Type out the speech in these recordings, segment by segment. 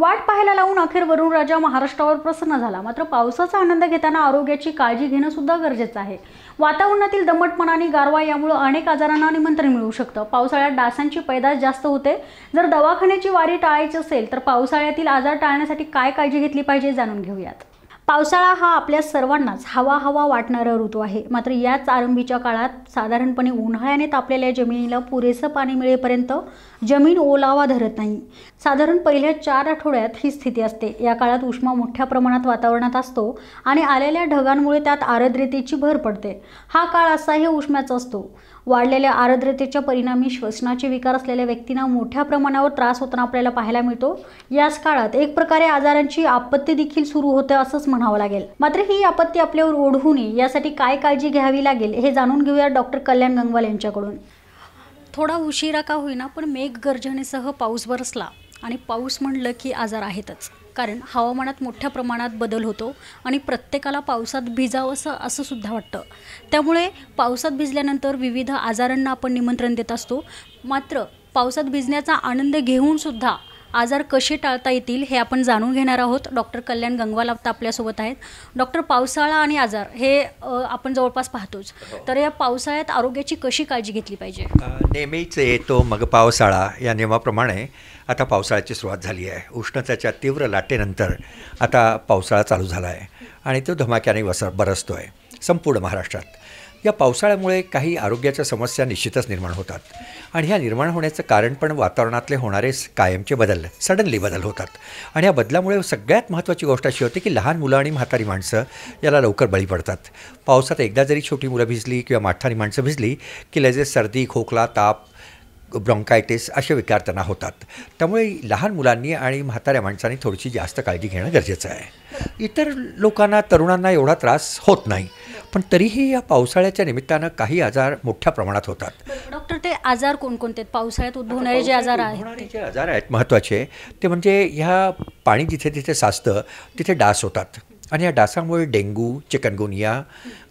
वाट पाहायला लावून अखेर वरुण राजा महाराष्ट्रावर प्रसन्न झाला. मात्र पावसाचा आनंद घेताना आरोग्याची काळजी घेणं सुद्धा गरजेचं आहे. वातावरणातील दमटपणा आणि गारवा यामुळे अनेक आजारांना निमंत्रण मिळू शकतं. पावसाळ्यात डासांची पैदास जास्त होते. जर दवाखान्याची वारी टाळायची असेल तर पावसाळ्यातील आजार टाळण्यासाठी काय काळजी घेतली पाहिजे जाणून घेऊयात. पावसाळा हा आपल्या सर्वांनाच हवा हवा वाटणारा ऋतू आहे. मात्र याच आरंभीच्या काळात साधारणपणे उन्हाळ्याने तापलेल्या जमिनीला पुरेसं पाणी मिळेपर्यंत जमीन ओलावा धरत नाही. साधारण पहिल्या चार आठवड्यात ही स्थिती असते. या काळात उष्मा मोठ्या प्रमाणात वातावरणात असतो आणि आलेल्या ढगांमुळे त्यात आर्द्रतेची भर पडते. हा काळ असाही उष्म्याचा असतो. वाढलेल्या आर्द्रतेच्या परिणामी श्वसनाचे विकार असलेल्या व्यक्तींना मोठ्या प्रमाणावर त्रास होताना आपल्याला पाहायला मिळतो. याच काळात एक प्रकारे आजारांची आपत्ती देखील सुरू होते असंच म्हणावं लागेल. मात्र ही आपत्ती आपल्यावर ओढू नये यासाठी काय काळजी घ्यावी लागेल हे जाणून घेऊया डॉक्टर कल्याण गंगवाल यांच्याकडून. थोडा उशिरा का होईना पण मेघ गर्जनेसह पाऊस बरसला आणि पाऊस म्हणलं की आजार आहेतच. कारण हवामानात मोठ्या प्रमाणात बदल होतो आणि प्रत्येकाला पावसात भिजावंसं असं सुद्धा वाटतं. त्यामुळे पावसात भिजल्यानंतर विविध आजारांना आपण निमंत्रण देत असतो. मात्र पावसात भिजण्याचा आनंद घेऊन सुद्धा आजार कसे टाळता येतील हे आपण जाणून घेणार आहोत. डॉक्टर कल्याण गंगवाल आता आपल्यासोबत आहेत. डॉक्टर पावसाळा आणि आजार हे आपण जवळपास पाहतोच. तर या पावसाळ्यात आरोग्याची कशी काळजी घेतली पाहिजे? नेहमीच येतो मग पावसाळा या नियमाप्रमाणे. आता पावसाळ्याची सुरुवात झाली आहे. उष्णतेच्या तीव्र लाटेनंतर आता पावसाळा चालू झाला आहे. आणि तो धमाक्याने वस बरसतो आहे संपूर्ण महाराष्ट्रात. या पावसाळ्यामुळे काही आरोग्याच्या समस्या निश्चितच निर्माण होतात. आणि ह्या निर्माण होण्याचं कारण पण वातावरणातले होणारे कायमचे बदल सडनली बदल होतात. आणि या बदलामुळे सगळ्यात महत्त्वाची गोष्ट अशी होती की लहान मुलं आणि म्हातारी माणसं याला लवकर बळी पडतात. पावसात एकदा जरी छोटी मुलं भिजली किंवा म्हातारी माणसं भिजली की लगेच सर्दी खोकला ताप ब्रॉन्कायटिस असे विकार त्यांना होतात. त्यामुळे लहान मुलांनी आणि म्हाताऱ्या माणसांनी थोडीशी जास्त काळजी घेणं गरजेचं आहे. इतर लोकांना तरुणांना एवढा त्रास होत नाही. पण तरीही या पावसाळ्याच्या निमित्तानं काही आजार मोठ्या प्रमाणात होतात. डॉक्टर ते आजार कोणकोणते पावसाळ्यात उद्भवणारे जे आजार आहेत. जे आजार आहेत महत्त्वाचे ते म्हणजे ह्या पाणी जिथे तिथे साचतं तिथे डास होतात. आणि या डासामुळे डेंग्यू चिकनगुनिया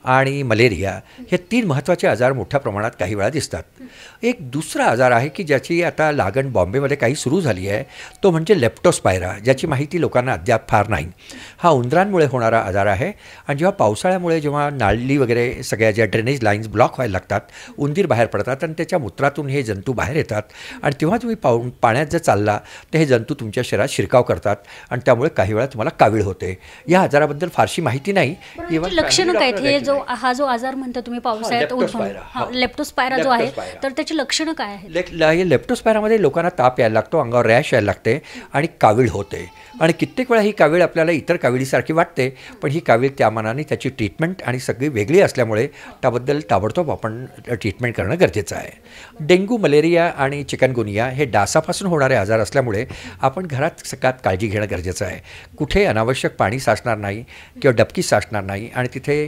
आणि मलेरिया हे तीन महत्त्वाचे आजार मोठ्या प्रमाणात काही वेळा दिसतात. एक दुसरा आजार आहे की ज्याची आता लागण बॉम्बेमध्ये काही सुरू झाली आहे तो म्हणजे लेप्टोस्पायरा ज्याची माहिती लोकांना अद्याप फार नाही. हा उंदरांमुळे होणारा आजार आहे आणि जेव्हा पावसाळ्यामुळे जेव्हा नाळली वगैरे सगळ्या ज्या ड्रेनेज लाईन्स ब्लॉक व्हायला लागतात उंदीर बाहेर पडतात आणि त्याच्या मूत्रातून हे जंतू बाहेर येतात आणि तेव्हा तुम्ही पाऊ पाण्यात जर चालला तर हे जंतू तुमच्या शरीरात शिरकाव करतात आणि त्यामुळे काही वेळा तुम्हाला कावीळ होते. या आजाराबद्दल फारशी माहिती नाही. लक्षणं काय देखील जो. हा जो आजार म्हणतो तुम्ही पावसाळ्यात लेप्टोस्पायरा, जो आहे. तर त्याची लक्षणं काय आहेत? ले ल- हे लेप्टोस्पायरामध्ये लोकांना ताप यायला लागतो अंगावर रॅश यायला लागते आणि कावीळ होते. आणि कित्येक वेळा ही कावीळ आपल्याला इतर काविळीसारखी वाटते पण ही कावीळ त्या मानाने त्याची ट्रीटमेंट आणि सगळी वेगळी असल्यामुळे त्याबद्दल ताबडतोब आपण ट्रीटमेंट करणं गरजेचं आहे. डेंग्यू मलेरिया आणि चिकनगुनिया हे डासापासून होणारे आजार असल्यामुळे आपण घरात सगळ्यात काळजी घेणं गरजेचं आहे. कुठे अनावश्यक पाणी साचणार नाही किंवा डबकी साचणार नाही आणि तिथे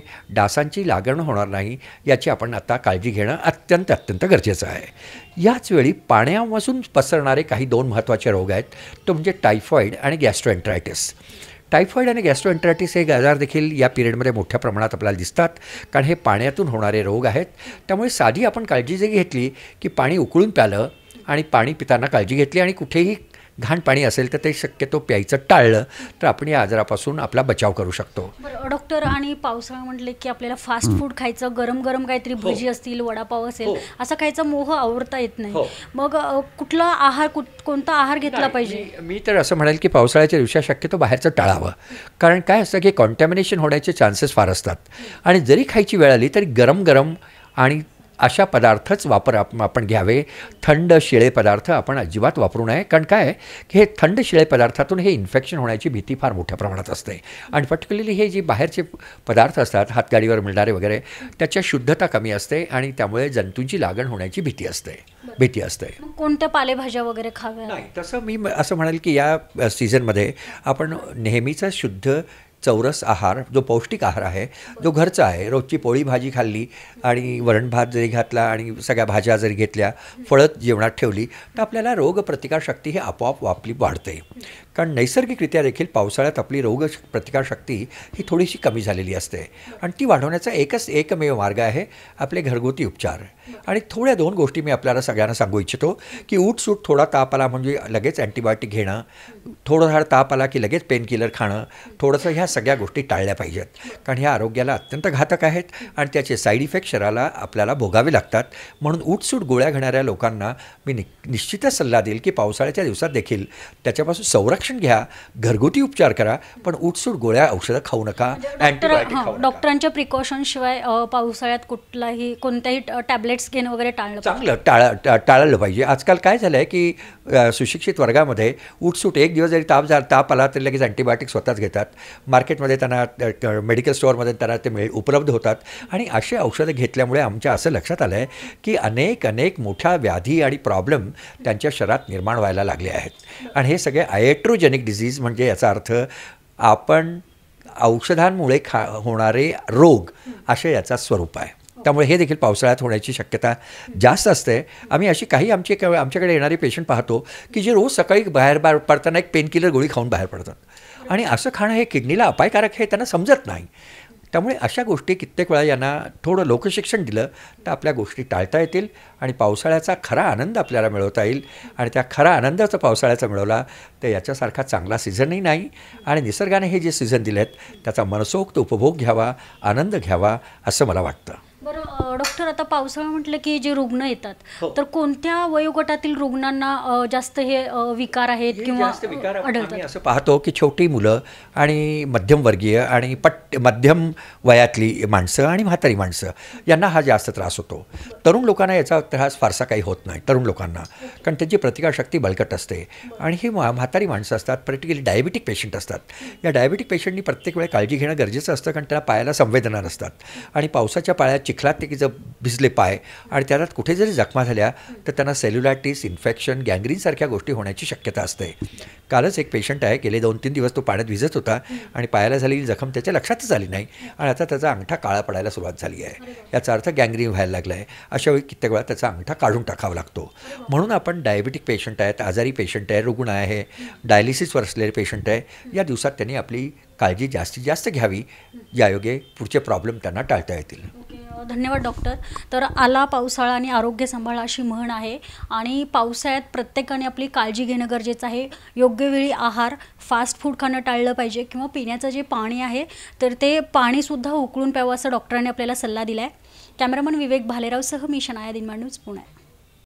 डासांची लागण होणार नाही याची आपण आता काळजी घेणं अत्यंत अत्यंत गरजेचं आहे. याच वेळी पाण्यापासून पसरणारे काही दोन महत्त्वाचे रोग आहेत तो म्हणजे टायफॉईड आणि गॅस्ट्रोएन्ट्रायटिस टायफॉईड आणि गॅस्ट्रोएन्ट्रायटिस हे आजार देखील या पिरियडमध्ये मोठ्या प्रमाणात आपल्याला दिसतात कारण हे पाण्यातून होणारे रोग आहेत. त्यामुळे साधी आपण काळजी जरी घेतली की पाणी उकळून प्यालं आणि पाणी पिताना काळजी घेतली आणि कुठेही घाण पाणी असेल तर ते शक्यतो प्यायचं टाळलं तर आपण या आजारापासून आपला बचाव करू शकतो. डॉक्टर आणि पावसाळा म्हटले की आपल्याला फास्ट फूड खायचं गरम गरम काहीतरी भजी असतील वडापाव असेल हो. असा खायचा मोह आवडता येत नाही. हो. मग कुठला आहार कुठ- कोणता आहार घेतला पाहिजे? मी- मी तर असं म्हणेल की पावसाळ्याच्या दिवशी शक्यतो बाहेरचं टाळावं. कारण काय असतं की कॉन्टॅमिनेशन होण्याचे चान्सेस फार असतात. आणि जरी खायची वेळ आली तरी गरम गरम आणि अशा पदार्थच वापर आप- आपण घ्यावे. थंड शिळे पदार्थ आपण अजिबात वापरू नये. कारण काय? की हे थंड शिळे पदार्थातून हे इन्फेक्शन होण्याची भीती फार मोठ्या प्रमाणात असते. आणि पर्टिक्युलरली हे जे बाहेरचे पदार्थ असतात हातगाडीवर मिळणारे वगैरे त्याच्या शुद्धता कमी असते आणि त्यामुळे जंतूंची लागण होण्याची भीती असते. भीती असते. कोणत्या पालेभाज्या वगैरे खाव्या? नाही तसं मी असं म्हणेल की या सीझनमध्ये आपण नेहमीचा शुद्ध चौरस आहार जो पौष्टिक आहार आहे जो घरचा आहे. रोजची पोळी भाजी खाल्ली आणि वरण भात जरी घातला आणि सगळ्या भाज्या जरी घेतल्या फळत जेवणात ठेवली तर आपल्याला रोगप्रतिकारशक्ती ही आपोआप आपली वाढते. कारण नैसर्गिकरित्या देखील पावसाळ्यात आपली रोग प्रतिकारशक्ती ही थोडीशी कमी झालेली असते. आणि ती वाढवण्याचा एकच एकमेव मार्ग आहे आपले घरगुती उपचार. आणि थोड्या दोन गोष्टी मी आपल्याला सगळ्यांना सांगू इच्छितो की उठसूट थोडा ताप आला म्हणजे लगेच अँटीबायोटिक घेणं थोडा ताप आला की लगेच पेन किलर खाणं थोडंसं ह्या सगळ्या गोष्टी टाळल्या पाहिजेत. कारण ह्या आरोग्याला अत्यंत घातक आहेत आणि त्याचे साईड इफेक्ट शरीराला आपल्याला भोगावे लागतात. म्हणून उठसूट गोळ्या घेणाऱ्या लोकांना मी नि निश्चितच सल्ला देईल की पावसाळ्याच्या दिवसात देखील त्याच्यापासून संरक्षण घ्या. घरगुती उपचार करा पण उठसूट गोळ्या औषधं खाऊ नका डॉक्टर अँटीबायोटिक खाऊ नका. डॉक्टरांच्या प्रिकॉशनशिवाय अ, पावसाळ्यात कुठलाही कोणत्याही टॅबलेट्स घेणं वगैरे टाळलं. चांगलं टाळा टाळलं पाहिजे. आजकाल काय झालं आहे की सुशिक्षित वर्गामध्ये उठसूट एक दिवस जरी ताप झाला ताप आला तरी लगेच अँटीबायोटिक स्वतःच घेतात. मार्केटमध्ये त्यांना मेडिकल स्टोअरमध्ये त्यांना ते मिळ उपलब्ध होतात. आणि अशी औषधं घेतल्यामुळे आमच्या असं लक्षात आलं आहे की अनेक अनेक मोठ्या व्याधी आणि प्रॉब्लेम त्यांच्या शरीरात निर्माण व्हायला लागले आहेत. आणि हे सगळे आयट्रोजेनिक डिझीज म्हणजे याचा अर्थ आपण औषधांमुळे खा होणारे रोग असे याचा स्वरूप आहे. त्यामुळे हे देखील पावसाळ्यात होण्याची शक्यता जास्त असते. आम्ही अशी काही आमची आमच्याकडे येणारे पेशंट पाहतो की जे रोज सकाळी बाहेर बाहेर पडताना एक पेनकिलर गोळी खाऊन बाहेर पडतात. आणि असं खाणं हे किडनीला अपायकारक हे त्यांना समजत नाही. त्यामुळे अशा गोष्टी कित्येक वेळा यांना थोडं लोकशिक्षण दिलं तर आपल्या गोष्टी टाळता येतील आणि पावसाळ्याचा खरा आनंद आपल्याला मिळवता येईल. आणि त्या खरा आनंदाचा पावसाळ्याचा मिळवला तर याच्यासारखा चांगला सीझनही नाही. आणि निसर्गाने हे जे सीझन दिले आहेत त्याचा मनसोक्त उपभोग घ्यावा आनंद घ्यावा असं मला वाटतं. बरं डॉक्टर आता पावसाळा म्हटलं की जे रुग्ण येतात हो. तर कोणत्या वयोगटातील रुग्णांना जास्त हे विकार आहेत किंवा आढळतात? असं पाहतो की छोटी मुलं आणि मध्यमवर्गीय आणि पट मध्यम वयातली माणसं आणि म्हातारी माणसं यांना हा जास्त त्रास होतो. तरुण लोकांना याचा त्रास फारसा काही होत नाही तरुण लोकांना. कारण त्यांची प्रतिकारशक्ती बळकट असते. आणि ही म्हा म्हातारी माणसं असतात पर्टिक्युलरली डायबिटिक पेशंट असतात. या डायबिटिक पेशंटनी प्रत्येक वेळी काळजी घेणं गरजेचं असतं कारण त्याला पायाला संवेदना नसतात. आणि पावसाच्या पाळ्यात चिखलात ते की जर भिजले पाय आणि त्यात कुठे जरी जखमा झाल्या तर त्यांना सेल्युलायटिस इन्फेक्शन गँग्रीनसारख्या गोष्टी होण्याची शक्यता असते. कालच एक पेशंट आहे गेले दोन तीन दिवस तो पाण्यात भिजत होता आणि पायाला झालेली जखम त्याच्या लक्षातच आली नाही आणि आता त्याचा अंगठा काळा पडायला सुरुवात झाली आहे. याचा अर्थ गँग्रीन व्हायला लागला आहे अशा वेळी कित्येक वेळा त्याचा अंगठा काढून टाकावा लागतो. म्हणून आपण डायबिटिक पेशंट आहेत आजारी पेशंट आहे रुग्ण आहे डायलिसिसवर असलेले पेशंट आहे या दिवसात त्यांनी आपली काळजी जास्तीत जास्त घ्यावी. यायोगे पुढचे प्रॉब्लेम त्यांना टाळता येतील. धन्यवाद डॉक्टर तर आला पावसाळा आणि आरोग्य सांभाळा अशी म्हण आहे. आणि पावसाळ्यात प्रत्येकाने आपली काळजी घेणं गरजेचं आहे. योग्य वेळी आहार फास्ट फूड खाणं टाळलं पाहिजे किंवा पिण्याचं जे पाणी आहे तर ते पाणीसुद्धा उकळून प्यावं असं डॉक्टरांनी आपल्याला सल्ला दिला आहे कॅमेरामन विवेक भालेरावसह मी शनाया दिनमान न्यूज पुणे.